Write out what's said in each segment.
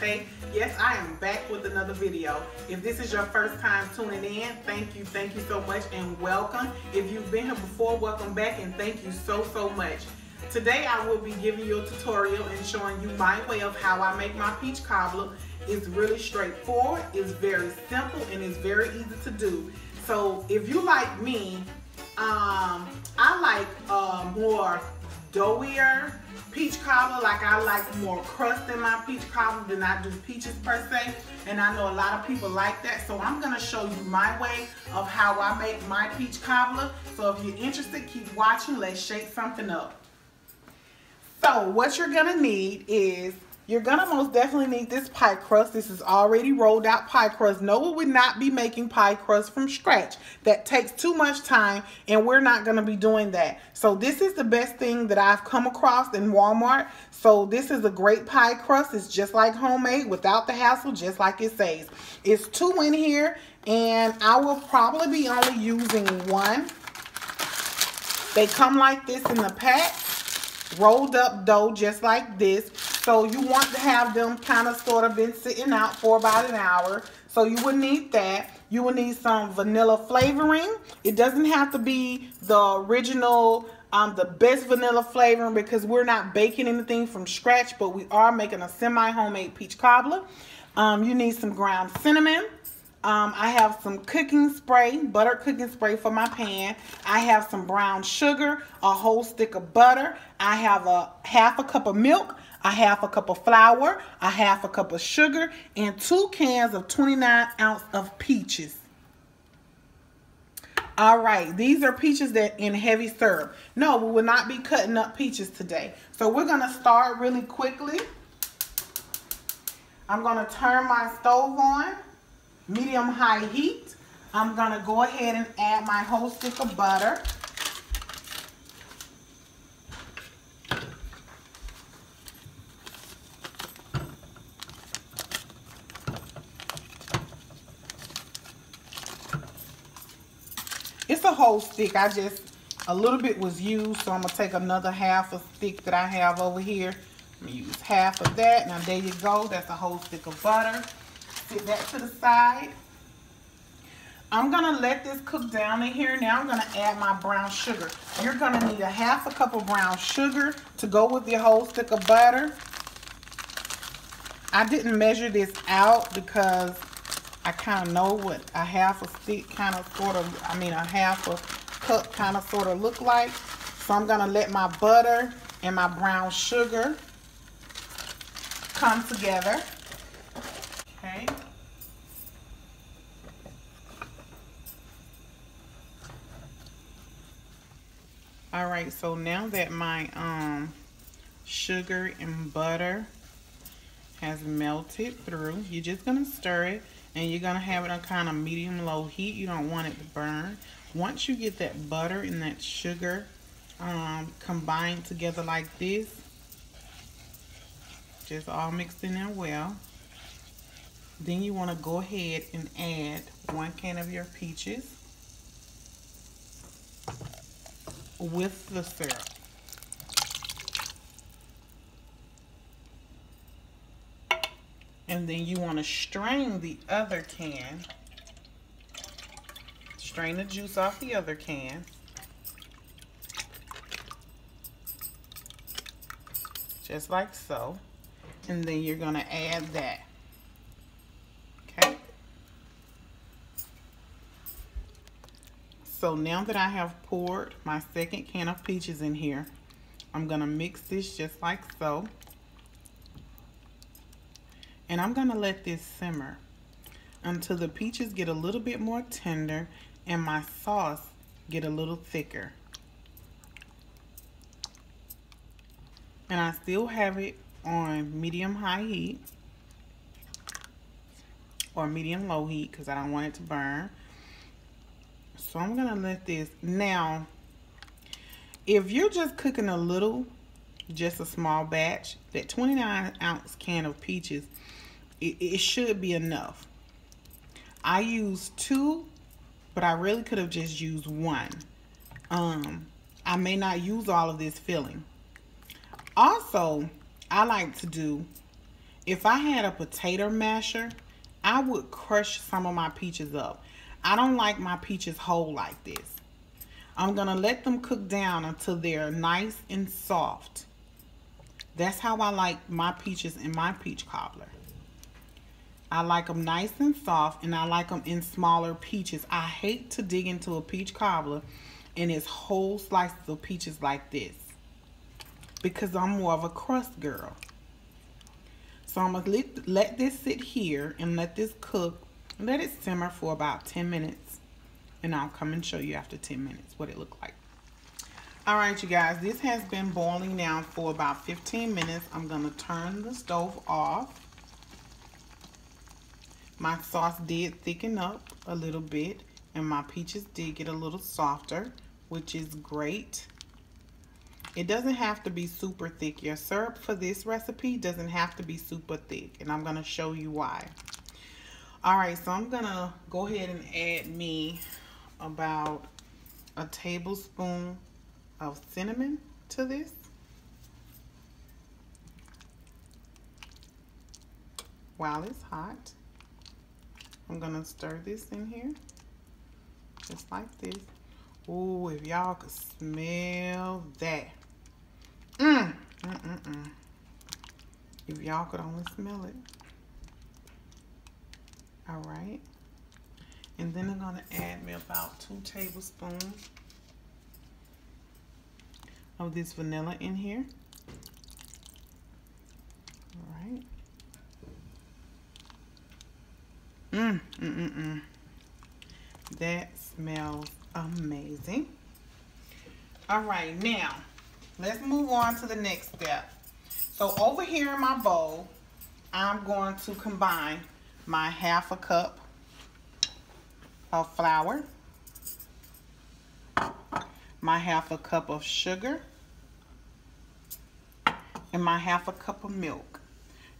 Shante. Yes, I am back with another video. If this is your first time tuning in, thank you, thank you so much and welcome. If you've been here before, welcome back and thank you so, so much. Today I will be giving you a tutorial and showing you my way of how I make my peach cobbler. It's really straightforward, it's very simple, and it's very easy to do. So if you like me, um, I like uh, more doughier peach cobbler. Like I like more crust in my peach cobbler than I do peaches per se. And I know a lot of people like that. So I'm gonna show you my way of how I make my peach cobbler. So if you're interested, keep watching. Let's shake something up. So what you're gonna need is you're gonna most definitely need this pie crust. This is already rolled out pie crust. No, we would not be making pie crust from scratch. That takes too much time and we're not gonna be doing that. So this is the best thing that I've come across in Walmart. So this is a great pie crust. It's just like homemade without the hassle, just like it says. It's two in here and I will probably be only using one. They come like this in the pack rolled up dough just like this so you want to have them kind of sort of been sitting out for about an hour. So you would need that. You will need some vanilla flavoring. It doesn't have to be the original, um, the best vanilla flavoring because we're not baking anything from scratch, but we are making a semi-homemade peach cobbler. Um, you need some ground cinnamon. Um, I have some cooking spray, butter cooking spray for my pan. I have some brown sugar, a whole stick of butter. I have a half a cup of milk a half a cup of flour, a half a cup of sugar, and two cans of 29 ounce of peaches. All right, these are peaches that in heavy syrup. No, we will not be cutting up peaches today. So we're gonna start really quickly. I'm gonna turn my stove on, medium high heat. I'm gonna go ahead and add my whole stick of butter. It's a whole stick. I just, a little bit was used, so I'm going to take another half a stick that I have over here. I'm going to use half of that. Now, there you go. That's a whole stick of butter. Sit that to the side. I'm going to let this cook down in here. Now I'm going to add my brown sugar. You're going to need a half a cup of brown sugar to go with your whole stick of butter. I didn't measure this out because I kind of know what a half a stick kind of sort of, I mean a half a cup kind of sort of look like. So I'm going to let my butter and my brown sugar come together. Okay. All right, so now that my um, sugar and butter has melted through, you're just going to stir it and you're going to have it on kind of medium low heat. You don't want it to burn. Once you get that butter and that sugar um, combined together like this, just all mixed in there well, then you want to go ahead and add one can of your peaches with the syrup. And then you want to strain the other can. Strain the juice off the other can. Just like so. And then you're going to add that. Okay. So now that I have poured my second can of peaches in here, I'm going to mix this just like so. And I'm going to let this simmer until the peaches get a little bit more tender and my sauce get a little thicker. And I still have it on medium high heat or medium low heat because I don't want it to burn. So I'm going to let this. Now, if you're just cooking a little, just a small batch, that 29 ounce can of peaches it, it should be enough. I used two, but I really could have just used one. Um, I may not use all of this filling. Also, I like to do If I had a potato masher, I would crush some of my peaches up. I don't like my peaches whole like this. I'm going to let them cook down until they're nice and soft. That's how I like my peaches in my peach cobbler. I like them nice and soft and I like them in smaller peaches. I hate to dig into a peach cobbler and it's whole slices of peaches like this because I'm more of a crust girl. So I'm to let, let this sit here and let this cook. Let it simmer for about 10 minutes and I'll come and show you after 10 minutes what it looked like. All right, you guys, this has been boiling now for about 15 minutes. I'm going to turn the stove off. My sauce did thicken up a little bit and my peaches did get a little softer, which is great. It doesn't have to be super thick. Your syrup for this recipe doesn't have to be super thick, and I'm to show you why. All right, so I'm to go ahead and add me about a tablespoon of cinnamon to this. While it's hot, I'm gonna stir this in here, just like this. Oh, if y'all could smell that. Mmm, mm, mm, mm. If y'all could only smell it. All right. And then I'm gonna add me about two tablespoons of this vanilla in here. All right. Mmm, mm, mm, mm. That smells amazing. All right, now let's move on to the next step. So over here in my bowl, I'm going to combine my half a cup of flour, my half a cup of sugar, and my half a cup of milk.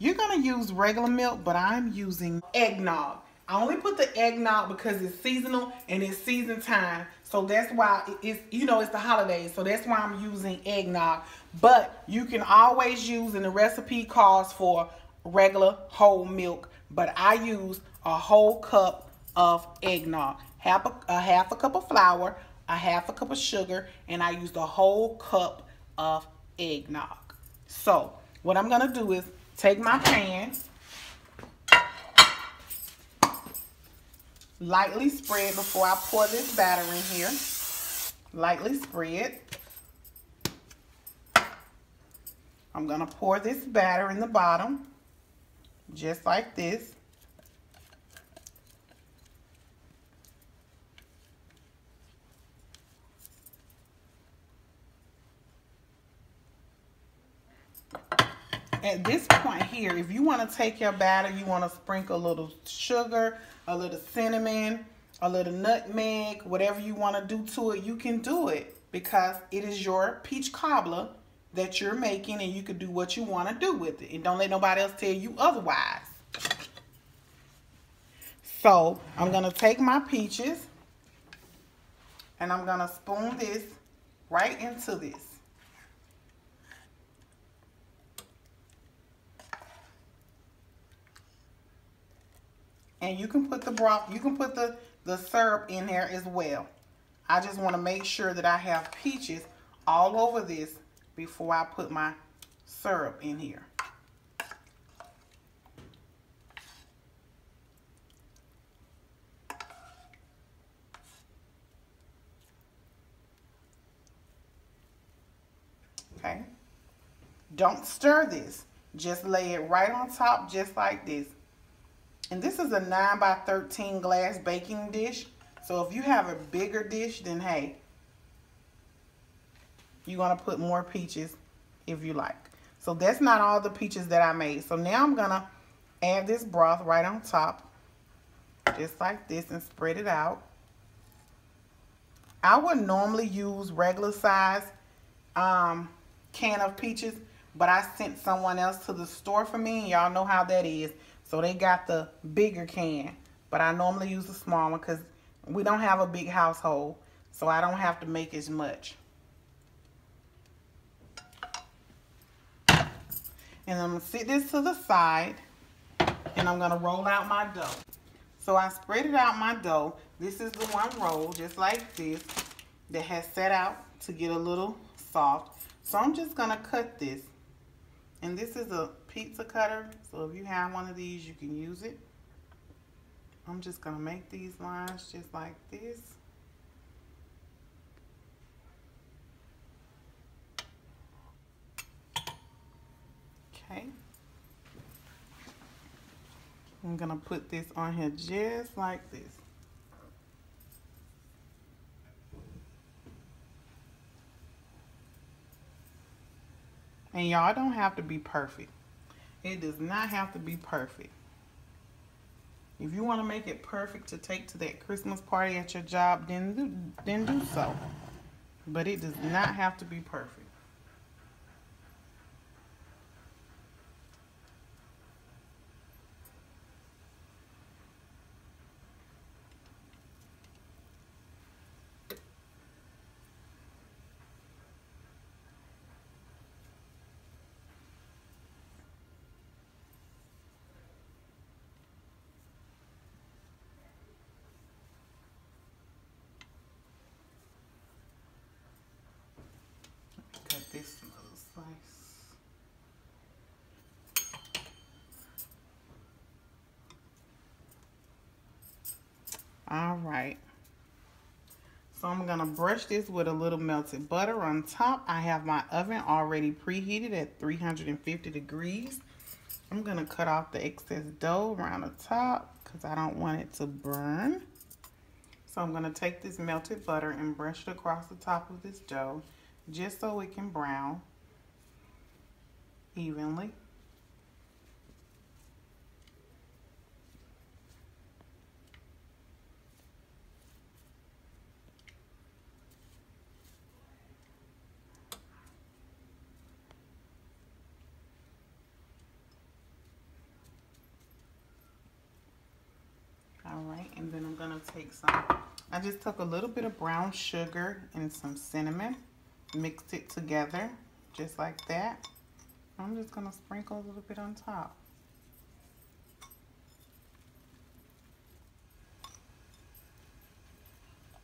You're to use regular milk, but I'm using eggnog. I only put the eggnog because it's seasonal and it's season time. So that's why it's, you know, it's the holidays. So that's why I'm using eggnog. But you can always use, and the recipe calls for regular whole milk. But I use a whole cup of eggnog. Half a, a half a cup of flour, a half a cup of sugar, and I used a whole cup of eggnog. So what I'm going to do is take my pan, lightly spread before I pour this batter in here. Lightly spread. I'm going to pour this batter in the bottom, just like this. At this point here, if you want to take your batter, you want to sprinkle a little sugar, a little cinnamon, a little nutmeg, whatever you want to do to it, you can do it because it is your peach cobbler that you're making and you can do what you want to do with it. And don't let nobody else tell you otherwise. So I'm going to take my peaches and I'm going to spoon this right into this. And you can put the broth, you can put the, the syrup in there as well. I just want to make sure that I have peaches all over this before I put my syrup in here. Okay. Don't stir this. Just lay it right on top just like this. And this is a 9 by 13 glass baking dish. So if you have a bigger dish, then hey, you're going to put more peaches if you like. So that's not all the peaches that I made. So now I'm going to add this broth right on top. Just like this and spread it out. I would normally use regular size um, can of peaches. But I sent someone else to the store for me. Y'all know how that is. So they got the bigger can. But I normally use the small one because we don't have a big household. So I don't have to make as much. And I'm gonna sit this to the side and I'm gonna roll out my dough. So I spread it out my dough. This is the one roll, just like this, that has set out to get a little soft. So I'm just gonna cut this. And this is a pizza cutter, so if you have one of these, you can use it. I'm just gonna make these lines just like this. Okay. I'm gonna put this on here just like this. And y'all don't have to be perfect. It does not have to be perfect. If you want to make it perfect to take to that Christmas party at your job, then do, then do so. But it does not have to be perfect. this little slice. All right. So I'm gonna brush this with a little melted butter on top. I have my oven already preheated at 350 degrees. I'm gonna cut off the excess dough around the top because I don't want it to burn. So I'm gonna take this melted butter and brush it across the top of this dough just so it can brown evenly. All right, then I'm gonna take some, I just took a little bit of brown sugar and some cinnamon mixed it together just like that. I'm just to sprinkle a little bit on top.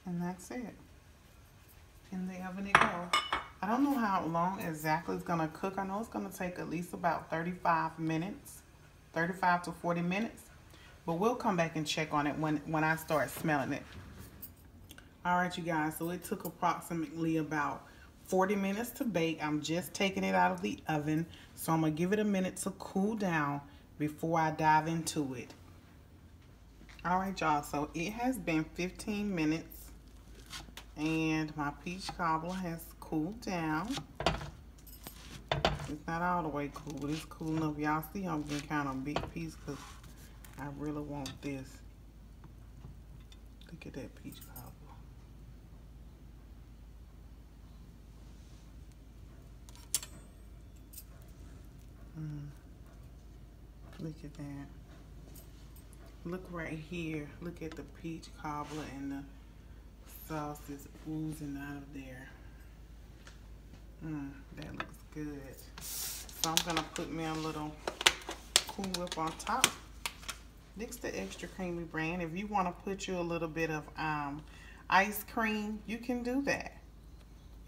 And that's it. In the oven it goes. I don't know how long exactly it's to cook. I know it's to take at least about 35 minutes, 35 to 40 minutes. But we'll come back and check on it when, when I start smelling it. All right, you guys. So it took approximately about 40 minutes to bake. I'm just taking it out of the oven. So I'm to give it a minute to cool down before I dive into it. All right, y'all. So it has been 15 minutes and my peach cobbler has cooled down. It's not all the way cool, but it's cool enough. Y'all see I'm getting kind of big piece because I really want this. Look at that peach cobbler. Mm. Look at that. Look right here. Look at the peach cobbler and the sauce is oozing out of there. Mm, that looks good. So I'm gonna put me a little Cool Whip on top. This the extra creamy brand. If you want to put you a little bit of um, ice cream, you can do that.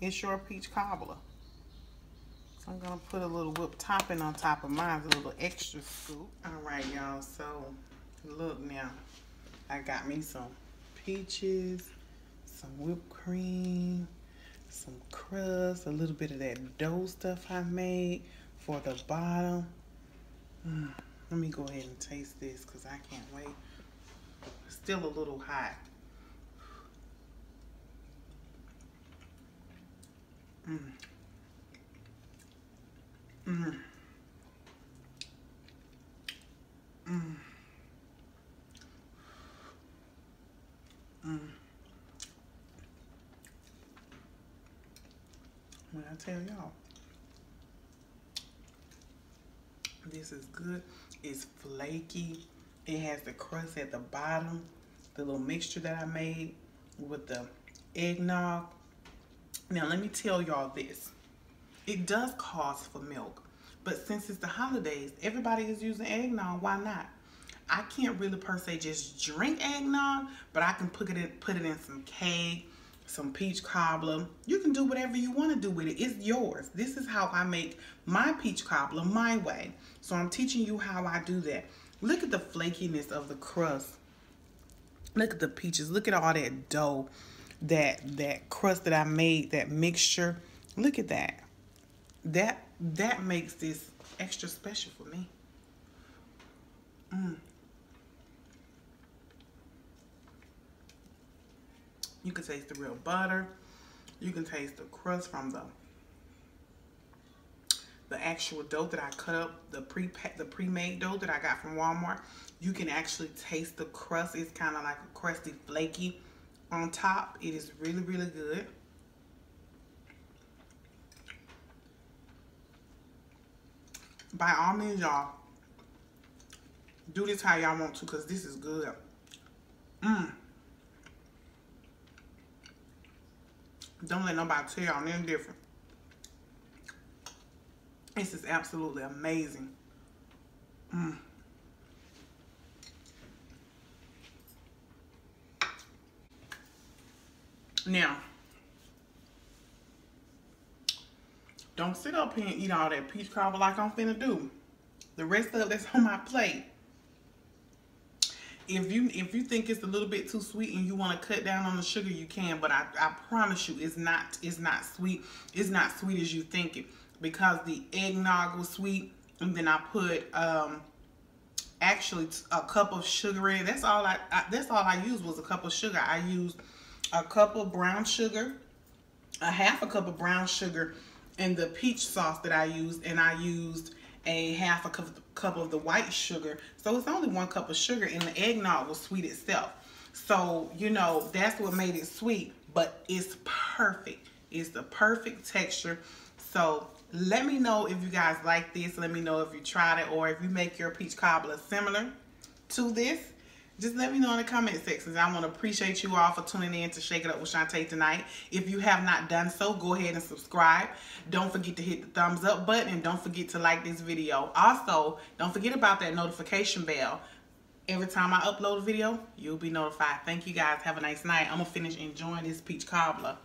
It's your peach cobbler. I'm gonna put a little whipped topping on top of mine, a little extra scoop. All right, y'all, so look now. I got me some peaches, some whipped cream, some crust, a little bit of that dough stuff I made for the bottom. Mm, let me go ahead and taste this because I can't wait. still a little hot. Mm. Mm. Mm. When I tell y'all, this is good. It's flaky. It has the crust at the bottom. The little mixture that I made with the eggnog. Now, let me tell y'all this. It does cost for milk, But since it's the holidays, everybody is using eggnog. Why not? I can't really per se just drink eggnog, but I can put it in, put it in some cake, some peach cobbler. You can do whatever you want to do with it. It's yours. This is how I make my peach cobbler my way. So I'm teaching you how I do that. Look at the flakiness of the crust. Look at the peaches. Look at all that dough, that that crust that I made, that mixture. Look at that. That that makes this extra special for me. Can taste the real butter. You can taste the crust from the the actual dough that I cut up, the pre the pre-made dough that I got from Walmart. You can actually taste the crust. It's kind of like a crusty, flaky on top. It is really, really good. By all means, y'all, do this how y'all want to because this is good. Mmm. Don't let nobody tell y'all nothing different. This is absolutely amazing. Mm. Now, don't sit up here and eat all that peach cobbler like I'm finna do. The rest of that's on my plate if you if you think it's a little bit too sweet and you want to cut down on the sugar you can but I, I promise you it's not it's not sweet it's not sweet as you think it. Because the eggnog was sweet and then I put um actually a cup of sugar in that's all I, I that's all I used was a cup of sugar. I used a cup of brown sugar a half a cup of brown sugar and the peach sauce that I used and I used a half a cup, of the white sugar. So it's only one cup of sugar and the eggnog was sweet itself. So, you know, that's what made it sweet, but it's perfect. It's the perfect texture. So let me know if you guys like this. Let me know if you tried it or if you make your peach cobbler similar to this just let me know in the comment sections. I want to appreciate you all for tuning in to Shake It Up with Shante tonight. If you have not done so, go ahead and subscribe. Don't forget to hit the thumbs up button and don't forget to like this video. Also, don't forget about that notification bell. Every time I upload a video, you'll be notified. Thank you guys. Have a nice night. I'm going to finish enjoying this peach cobbler.